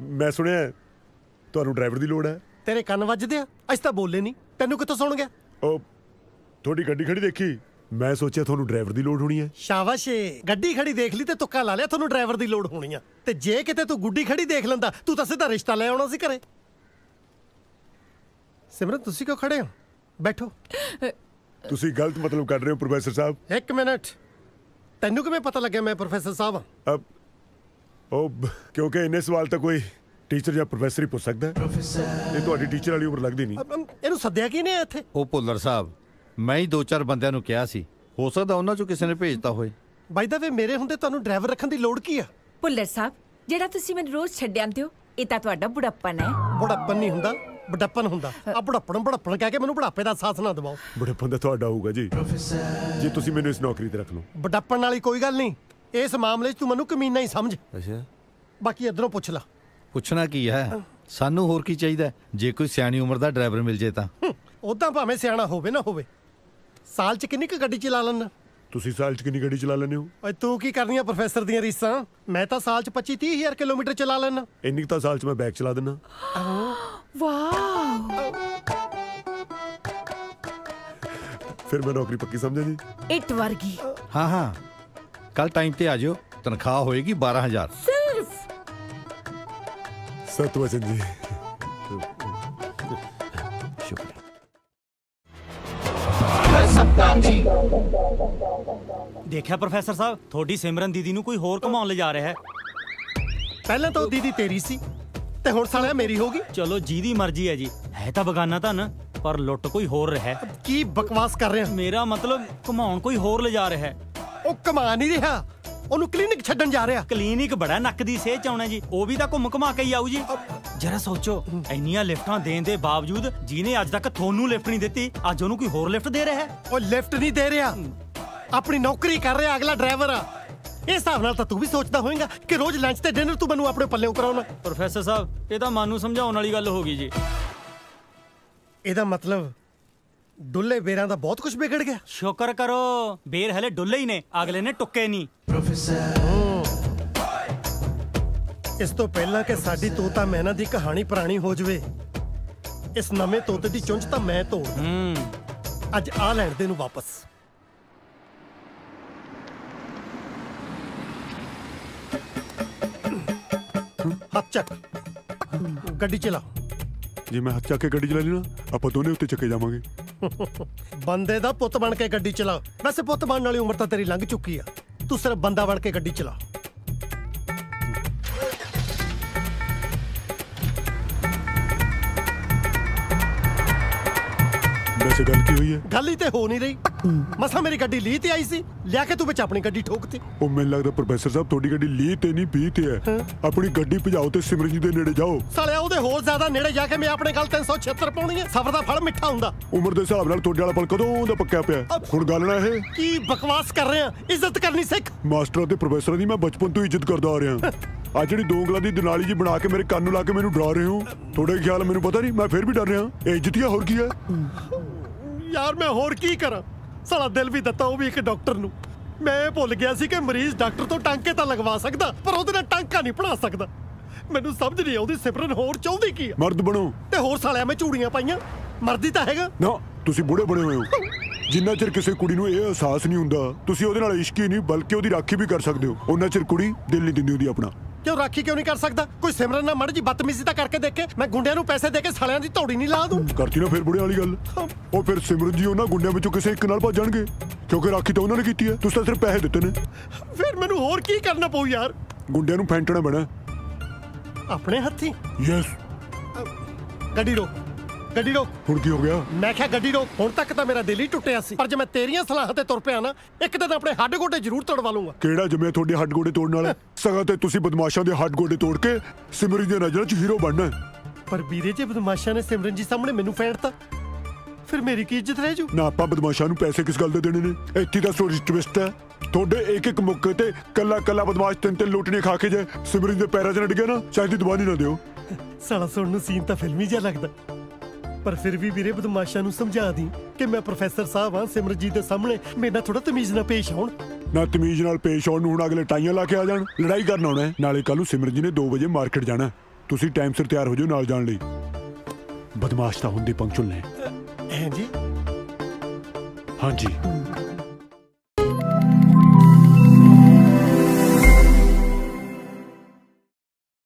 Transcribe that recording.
ਮੈਂ ਸੁਣਿਆ ਤੁਹਾਨੂੰ ਡਰਾਈਵਰ ਦੀ ਲੋੜ ਹੈ। ਤੇਰੇ ਕੰਨ ਵੱਜਦੇ ਆ? ਅੱਜ ਤਾਂ ਬੋਲੇ ਨਹੀਂ। ਤੈਨੂੰ ਕਿੱਥੋਂ ਸੁਣ ਗਿਆ? ਉਹ ਤੁਹਾਡੀ ਗੱਡੀ ਖੜੀ ਦੇਖੀ? ਮੈਂ ਸੋਚਿਆ ਤੁਹਾਨੂੰ ਡਰਾਈਵਰ ਦੀ ਲੋੜ ਹੋਣੀ ਹੈ। ਸ਼ਾਬਾਸ਼ ਗੱਡੀ ਖੜੀ ਦੇਖ ਲਈ ਤੇ ਤੁੱਕਾ ਲਾ ਲਿਆ ਤੁਹਾਨੂੰ ਡਰਾਈਵਰ ਦੀ ਲੋੜ ਹੋਣੀ ਆ। ਤੇ ਜੇ ਕਿਤੇ ਤੂੰ ਗੁੱਡੀ ਖੜੀ ਦੇਖ ਲੈਂਦਾ ਤੂੰ ਤਾਂ ਸਿੱਧਾ ਰਿਸ਼ਤਾ ਲੈ ਆਉਣਾ ਸੀ ਘਰੇ। ਸਿਮਰਨ ਤੁਸੀਂ ਕਿਉਂ ਖੜੇ ਹੋ? ਬੈਠੋ। ਤੁਸੀਂ ਗਲਤ ਮਤਲਬ ਕਰ ਰਹੇ ਹੋ ਪ੍ਰੋਫੈਸਰ ਸਾਹਿਬ। ਇੱਕ ਮਿੰਟ। ਤੈਨੂੰ ਕਿਵੇਂ ਪਤਾ ਲੱਗਿਆ ਮੈਂ ਪ੍ਰੋਫੈਸਰ ਸਾਹਿਬ ਹਾਂ? ਉਹ ਕਿਉਂਕਿ ਇੰਨੇ ਸਵਾਲ ਤਾਂ ਕੋਈ ਟੀਚਰ ਜਾਂ ਪ੍ਰੋਫੈਸਰ ਹੀ ਪੁੱਛ ਸਕਦਾ। ਹੈ ਇਹ ਤੁਹਾਡੀ ਟੀਚਰ ਵਾਲੀ ਉਮਰ ਲੱਗਦੀ ਨਹੀਂ। ਇਹਨੂੰ ਸੱਦਿਆ ਕੀ ਨੇ ਇੱਥੇ? ਉਹ ਭੁੱਲਰ ਸਾਹਿਬ ਮੈਂ ਹੀ ਦੋ ਚਾਰ ਬੰਦਿਆਂ ਨੂੰ ਕਿਹਾ ਸੀ। ਹੋ ਸਕਦਾ ਉਹਨਾਂ ਚੋਂ ਕਿਸੇ ਨੇ ਭੇਜਤਾ ਹੋਏ। ਬਾਈ ਦਾ ਵੇ ਮੇਰੇ ਹੁੰਦੇ ਤੁਹਾਨੂੰ ਡਰਾਈਵਰ ਰੱਖਣ ਦੀ ਲੋੜ ਕੀ ਆ? ਭੁੱਲਰ ਸਾਹਿਬ ਜਿਹੜਾ ਤੁਸੀਂ ਮੈਨੂੰ ਰੋਜ਼ ਛੱਡ ਆਉਂਦੇ ਹੋ ਇਹ ਤਾਂ ਤੁਹਾਡਾ ਬੁਢਾਪਨ ਹੈ। ਬੁਢਾਪਨ ਨਹੀਂ ਹੁੰਦਾ ਬੁਢਾਪਨ ਹੁੰਦਾ। ਆ ਬੁਢਾਪਣ ਬੁਢਾਪਣ ਕਹਿ ਕੇ ਮੈਨੂੰ ਬੁਢਾਪੇ ਦਾ ਸਾਥ ਨਾ ਦਿਵਾਓ। ਬੁਢਾਪਨ ਦਾ ਤੁਹਾਡਾ ਹੋਊਗਾ ਜੀ। ਜੇ ਤੁਸੀਂ ਮੈਨੂੰ ਇਸ ਨੌਕਰੀ ਤੇ ਰੱਖ ਲਓ। ਬੁਢਾਪਣ ਵਾਲੀ ਕੋਈ ਗੱਲ ਨਹੀਂ। ਇਸ ਮਾਮਲੇ 'ਚ ਤੂੰ ਮੈਨੂੰ ਕਮੀਨਾ ਹੀ ਸਮਝ। ਅੱਛਾ। ਬਾਕੀ ਇਧਰੋਂ ਪੁੱਛ ਲਾ। ਪੁੱਛਣਾ ਕੀ ਹੈ? ਸਾਨੂੰ ਹੋਰ ਕੀ ਚਾਹੀਦਾ? ਜੇ ਕੋਈ ਸਿਆਣੀ ਉਮਰ ਦਾ ਡਰਾਈਵਰ ਮਿਲ ਜੇ ਤਾਂ। ਉਦਾਂ ਭਾਵੇਂ ਸਿਆਣਾ ਹੋਵੇ ਨਾ ਹੋਵੇ। ਸਾਲ 'ਚ ਕਿੰਨੀ ਕੁ ਗੱਡੀ ਚਲਾ ਲੈਣਾ ਤੁਸੀਂ ਸਾਲ 'ਚ ਕਿੰਨੀ ਗੱਡੀ ਚਲਾ ਲੈਂਦੇ ਹੋ? ਓਏ ਤੂੰ ਕੀ ਕਰਨੀਆਂ ਪ੍ਰੋਫੈਸਰ ਦੀਆਂ ਰੀਸਾਂ? ਮੈਂ ਤਾਂ ਸਾਲ 'ਚ 25 30 ਹਜ਼ਾਰ ਕਿਲੋਮੀਟਰ ਚਲਾ ਲੈਣਾ ਇੰਨੀ ਤਾਂ ਸਾਲ 'ਚ ਮੈਂ ਬੈਕ ਚਲਾ ਦਿੰਦਾ। ਵਾਓ ਫਿਰ ਮੈਂ ਨੌਕਰੀ ਪੱਕੀ ਸਮਝਿਆ ਜੀ? ਇਟ ਵਰਗੀ। ਹਾਂ ਹਾਂ। ਕੱਲ ਟਾਈਮ ਤੇ ਆ ਜਿਓ ਤਨਖਾਹ ਹੋਏਗੀ 12000 ਸਿਰਫ? ਸਤਵਚਨ ਜੀ। ਸ਼ੁਕਰੀਆ। ਦੇਖਿਆ ਪ੍ਰੋਫੈਸਰ ਸਾਹਿਬ ਤੁਹਾਡੀ ਸਿਮਰਨ ਦੀਦੀ ਨੂੰ ਕੋਈ ਹੋਰ ਘਮਾਉਣ ਲਿਜਾ ਰਿਹਾ ਹੈ? ਪਹਿਲਾਂ ਤਾਂ ਉਹ ਦੀਦੀ ਤੇਰੀ ਸੀ ਤੇ ਹੁਣ ਸਾਲਿਆ ਮੇਰੀ ਹੋਗੀ ਚਲੋ ਜਿਹਦੀ ਮਰਜ਼ੀ ਹੈ ਜੀ। ਹੈ ਤਾਂ ਬਗਾਨਾ ਧਨ ਪਰ ਲੁੱਟ ਕੋਈ ਹੋਰ ਰਿਹਾ ਹੈ। ਕੀ ਬਕਵਾਸ ਕਰ ਰਿਹਾ? ਮੇਰਾ ਮਤਲਬ ਘਮਾਉਣ ਕੋਈ ਹੋਰ ਲਿਜਾ ਰਿਹਾ ਹੈ। ਉਹ ਕਮਾ ਨਹੀਂ ਰਿਹਾ। ਉਹਨੂੰ ਕਲੀਨਿਕ ਛੱਡਣ ਜਾ ਰਿਹਾ। ਕਲੀਨਿਕ ਬੜਾ ਨੱਕ ਦੀ ਸੇਹ ਚ ਆਉਣਾ ਜੀ। ਉਹ ਵੀ ਤਾਂ ਘੁੰਮ ਘਮਾ ਕੇ ਹੀ ਆਊ ਜੀ। ਜਰਾ ਸੋਚੋ ਇੰਨੀਆਂ ਲਿਫਟਾਂ ਦੇਣ ਦੇ ਬਾਵਜੂਦ ਜਿਹਨੇ ਅੱਜ ਤੱਕ ਤੁਹਾਨੂੰ ਲਿਫਟ ਨਹੀਂ ਦਿੱਤੀ ਅੱਜ ਉਹਨੂੰ ਕੋਈ ਹੋਰ ਲਿਫਟ ਦੇ ਰਿਹਾ ਹੈ? ਉਹ ਲਿਫਟ ਨਹੀਂ ਦੇ ਰਿਹਾ। ਆਪਣੀ ਨੌਕਰੀ ਕਰ ਰਿਹਾ ਅਗਲਾ ਡਰਾਈਵਰ। ਆ ਇਸ ਹਿਸਾਬ ਨਾਲ ਤਾਂ ਤੂੰ ਵੀ ਸੋਚਦਾ ਹੋਵੇਂਗਾ ਕਿ ਰੋਜ਼ ਲੰਚ ਤੇ ਡਿਨਰ ਤੂੰ ਮੈਨੂੰ ਆਪਣੇ ਪੱਲਿਓਂ ਕਰਾਉਣਾ ਪ੍ਰੋਫੈਸਰ ਸਾਹਿਬ ਇਹ ਤਾਂ ਮਨ ਨੂੰ ਸਮਝਾਉਣ ਵਾਲੀ ਗੱਲ ਹੋ ਗਈ ਜੀ। ਇਹਦਾ ਮਤਲਬ ਡੁੱਲੇ ਬੇਰਾਂ ਦਾ ਬਹੁਤ ਕੁਝ ਵਿਗੜ ਗਿਆ। ਸ਼ੁਕਰ ਕਰੋ ਬੇਰ ਹਲੇ ਡੁੱਲੇ ਹੀ ਨੇ ਅਗਲੇ ਨੇ ਟੁੱਕੇ ਨਹੀਂ। ਇਸ ਤੋਂ ਪਹਿਲਾਂ ਕਿ ਸਾਡੀ ਤੋਤਾ ਮੈਨਾ ਦੀ ਕਹਾਣੀ ਪੁਰਾਣੀ ਹੋ ਜਵੇ ਇਸ ਨਵੇਂ ਤੋਤੇ ਦੀ ਚੁੰਝ ਤਾਂ ਮੈਂ ਤੋੜ ਹੂੰ। ਅੱਜ ਆ ਲੈਣ ਦੇ ਨੂੰ ਵਾਪਸ। ਹੱਥ ਚੱਕ। ਗੱਡੀ ਚਲਾ। ਜੇ ਮੈਂ ਹੱਥ ਚੱਕ ਕੇ ਗੱਡੀ ਚਲਾ ਲਈ ਨਾ ਆਪਾਂ ਦੋਨੇ ਉੱਤੇ ਚੱਕੇ ਜਾਵਾਂਗੇ। ਬੰਦੇ ਦਾ ਪੁੱਤ ਬਣ ਕੇ ਗੱਡੀ ਚਲਾ। ਵੈਸੇ ਪੁੱਤ ਬਣਨ ਵਾਲੀ ਉਮਰ ਤਾਂ ਤੇਰੀ ਲੰਘ ਚੁੱਕੀ ਆ। ਤੂੰ ਸਿਰਫ ਬੰਦਾ ਬਣ ਕੇ ਗੱਡੀ ਚਲਾ। ਵੈਸੇ ਗੱਲ ਕੀ ਹੋਈ ਹੈ? ਗੱਲ ਹੀ ਤੇ ਹੋ ਨਹੀਂ ਰਹੀ। ਮਸਾ ਮੇਰੀ ਗੱਡੀ ਲੀ ਤੇ ਆਈ ਸੀ। ਲਿਆ ਕੇ ਤੂੰ ਵਿੱਚ ਆਪਣੀ ਗੱਡੀ ਠੋਕਤੀ। ਉਹ ਮੈਨੂੰ ਲੱਗਦਾ ਪ੍ਰੋਫੈਸਰ ਸਾਹਿਬ ਤੁਹਾਡੀ ਗੱਡੀ ਲੀ ਤੇ ਨਹੀਂ ਬੀ ਤੇ ਹੈ। ਆਪਣੀ ਗੱਡੀ ਭਜਾਓ ਤੇ ਸਿਮਰਨ ਜੀ ਦੇ ਨੇੜੇ ਜਾਓ। ਸਾਲਿਆ ਉਹਦੇ ਹੋਰ ਜ਼ਿਆਦਾ ਨੇੜੇ ਜਾ ਕੇ ਮੈਂ ਆਪਣੇ ਗੱਲ 376 ਪਾਉਣੀ ਹੈ। ਸਬਰ ਦਾ ਫਲ ਮਿੱਠਾ ਹੁੰਦਾ। ਉਮਰ ਦੇ ਹਿਸਾਬ ਨਾਲ ਤੁਹਾਡੇ ਵਾਲਾ ਪਲ ਕਦੋਂ ਦਾ ਪੱਕਿਆ ਪਿਆ ਹੁਣ ਗੱਲ ਨਾ ਇਹ। ਕੀ ਬਕਵਾਸ ਕਰ ਰਹੇ ਆ? ਇੱਜ਼ਤ ਕਰਨੀ ਸਿੱਖ। ਮਾਸਟਰਾਂ ਤੇ ਪ੍ਰੋਫੈਸਰਾਂ ਦੀ ਮੈਂ ਬਚਪਨ ਤੋਂ ਇੱਜ਼ਤ ਕਰਦਾ ਆ ਰਿਹਾ। ਆ ਜਿਹੜੀ ਦੋ ਉਂਗਲਾਂ ਦੀ ਦਨਾਲੀ ਜੀ ਬਣਾ ਕੇ ਮੇਰੇ ਕੰਨ ਨੂੰ ਲਾ ਕੇ ਮੈਨੂੰ ਡਰਾ ਰਹੇ ਹੋ। ਤੁਹਾਡੇ ਖਿਆਲ ਮੈਨੂੰ ਪਤਾ ਨਹੀਂ ਮੈਂ ਫਿਰ ਵੀ ਡਰ ਰਿਹਾ। ਇਹ ਇੱਜ਼ਤ ਹੀ ਹੋਰ ਕੀ ਹੈ? ਯਾਰ ਮੈਂ ਹੋਰ ਕੀ ਕਰਾਂ? ਸਾਲਾ ਦਿਲ ਵੀ ਦਿੱਤਾ ਉਹ ਵੀ ਇੱਕ ਡਾਕਟਰ ਨੂੰ। ਮੈਂ ਭੁੱਲ ਗਿਆ ਸੀ ਕਿ ਮਰੀਜ਼ ਡਾਕਟਰ ਤੋਂ ਟਾਂਕੇ ਤਾਂ ਲਗਵਾ ਸਕਦਾ ਪਰ ਉਹਦੇ ਨਾਲ ਟਾਂਕਾ ਨਹੀਂ ਪੜਾ ਸਕਦਾ। ਮੈਨੂੰ ਸਮਝ ਨਹੀਂ ਆਉਂਦੀ ਸਿਮਰਨ ਹੋਰ ਚਾਹੁੰਦੀ ਕੀ ਆ? ਮਰਦ ਬਣੋ। ਤੇ ਹੋਰ ਸਾਲਿਆ ਮੈਂ ਚੂੜੀਆਂ ਪਾਈਆਂ। ਮਰਦੀ ਤਾਂ ਹੈਗਾ। ਨਾ ਤੁਸੀਂ ਬੁੜੇ ਬਣੇ ਹੋਏ ਹੋ। ਜਿੰਨਾ ਚਿਰ ਕਿਸੇ ਕੁੜੀ ਨੂੰ ਇਹ ਅਹਿਸਾਸ ਨਹੀਂ ਹੁੰਦਾ ਤੁਸੀਂ ਉਹਦੇ ਨਾਲ ਇਸ਼ਕ ਹੀ ਨਹੀਂ ਬਲਕਿ ਉਹਦੀ ਰਾਖੀ ਵੀ ਕਰ ਸਕਦੇ ਹੋ। ਉਹਨਾਂ ਚਿਰ ਕੁੜੀ ਦਿਲ ਨਹੀਂ ਦਿੰਦੀ ਉਹਦੀ ਆਪਣਾ। ਕਿਉਂ ਰਾਖੀ ਕਿਉਂ ਨਹੀਂ ਕਰ ਸਕਦਾ? ਕੋਈ ਸਿਮਰਨ ਨਾਲ ਮੜ ਜੀ ਬਦਤਮੀਜ਼ੀ ਤਾਂ ਕਰਕੇ ਦੇਖੇ ਮੈਂ ਗੁੰਡਿਆਂ ਨੂੰ ਪੈਸੇ ਦੇ ਕੇ ਸਾਲਿਆਂ ਦੀ ਧੌੜੀ ਨਹੀਂ ਲਾ ਦੂੰ। ਕਰਤੀ ਨਾ ਫਿਰ ਬੁੜੇ ਵਾਲੀ ਗੱਲ। ਉਹ ਫਿਰ ਸਿਮਰਨ ਜੀ ਉਹਨਾਂ ਗੁੰਡਿਆਂ ਵਿੱਚੋਂ ਕਿਸੇ ਇੱਕ ਨਾਲ ਭੱਜ ਜਾਣਗੇ। ਕਿਉਂਕਿ ਰਾਖੀ ਤਾਂ ਉਹਨਾਂ ਨੇ ਕੀਤੀ ਹੈ। ਤੁਸੀਂ ਤਾਂ ਸਿਰਫ ਪੈਸੇ ਦਿੱਤੇ ਨੇ। ਫਿਰ ਮੈਨੂੰ ਹੋਰ ਕੀ ਕਰਨਾ ਪਊ ਯਾਰ? ਗੁੰਡਿਆਂ ਨੂੰ ਫੈਂਟਣਾ ਪੈਣਾ। ਆਪਣੇ ਹੱਥੀ? ਯੈਸ ਗੱਡੀ ਰੋਕ। ਗੱਡੀ ਰੋਕ। ਹੁਣ ਕੀ ਹੋ ਗਿਆ? ਮੈਂ ਕਿਹਾ ਗੱਡੀ ਰੋਕ ਹੁਣ ਤੱਕ ਤਾਂ ਮੇਰਾ ਦਿਲ ਹੀ ਟੁੱਟਿਆ ਸੀ। ਪਰ ਜੇ ਮੈਂ ਤੇਰੀਆਂ ਸਲਾਹਾਂ ਤੇ ਤੁਰ ਪਿਆ ਨਾ ਇੱਕ ਦਿਨ ਆਪਣੇ ਹੱਡ ਗੋਡੇ ਜ਼ਰੂਰ ਤੋੜਵਾ ਲੂੰਗਾ ਕਿਹੜਾ ਜਮਿਆ ਤੁਹਾਡੇ ਹੱਡ ਗੋਡੇ ਤੋੜਨ ਵਾਲਾ ਸਗਾ ਤੇ ਤੁਸੀਂ ਬਦਮਾਸ਼ਾਂ ਦੇ ਹੱਡ ਗੋਡੇ ਤੋੜ ਕੇ ਸਿਮਰਨ ਦੀ ਨਜ਼ਰਾਂ 'ਚ ਹੀਰੋ ਬਣਨਾ ਹੈ। ਪਰ ਵੀਰੇ ਜੇ ਬਦਮਾਸ਼ਾਂ ਨੇ ਸਿਮਰਨ ਜੀ ਸਾਹਮਣੇ ਮੈਨੂੰ ਫੈਂਟਤਾ ਫਿਰ ਮੇਰੀ ਕੀ ਇੱਜ਼ਤ ਰਹਿ ਜੂ? ਨਾ ਆਪਾਂ ਬਦਮਾਸ਼ਾਂ ਨੂੰ ਪੈਸੇ ਕਿਸ ਗੱਲ ਦੇ ਦੇਣੇ ਨੇ? ਇੱਥੇ ਦਾ ਸਟੋਰੀ ਟਵਿਸਟ ਹੈ। ਤੁਹਾਡੇ ਇੱਕ ਇੱਕ ਮੁੱਕੇ ਤੇ ਕੱਲਾ ਕੱਲਾ ਬਦਮਾਸ਼ ਤਿੰਨ ਤਿੰਨ ਲੁੱਟਣੀਆਂ ਖਾ ਕੇ ਜੇ ਸਿਮਰਨ ਦੇ ਪੈਰਾਂ 'ਚ ਨਾ ਡਿੱਗੇ ਨਾ ਸ਼ਾਇਦ ਦੁਬਾਨੀ ਨਾ ਦਿਓ। ਸਾਲਾ ਸੁਣਨ ਨੂੰ ਸੀਨ ਤਾਂ ਫਿਲਮੀ ਜਿਹਾ ਲੱਗਦਾ। ਪਰ ਫਿਰ ਵੀ ਵੀਰੇ ਬਦਮਾਸ਼ਾਂ ਨੂੰ ਸਮਝਾ ਦੀ ਕਿ ਮੈਂ ਪ੍ਰੋਫੈਸਰ ਸਾਹਿਬ ਹਾਂ ਸਿਮਰਜੀਤ ਦੇ ਸਾਹਮਣੇ। ਮੇਰੇ ਨਾਲ ਥੋੜਾ ਤਮੀਜ਼ ਨਾਲ ਪੇਸ਼ ਹੋਣ। ਨਾ ਤਮੀਜ਼ ਨਾਲ ਪੇਸ਼ ਆਉਣ ਨੂੰ ਹੁਣ ਅਗਲੇ ਟਾਈਆਂ ਲਾ ਕੇ ਆ ਜਾਣ। ਲੜਾਈ ਕਰਨ ਆਉਣਾ। ਨਾਲੇ ਕੱਲ ਨੂੰ ਸਿਮਰਨ ਜੀ ਨੇ 2 ਵਜੇ ਮਾਰਕੀਟ ਜਾਣਾ। ਤੁਸੀਂ ਟਾਈਮ ਸਿਰ ਤਿਆਰ ਹੋ ਜਾਓ ਨਾਲ ਜਾਣ ਲਈ। ਬਦਮਾਸ਼ ਤਾਂ ਹੁੰਦੇ ਪੰਕਚੁਅਲ ਨੇ। ਹੈ ਜੀ? ਹਾਂਜੀ।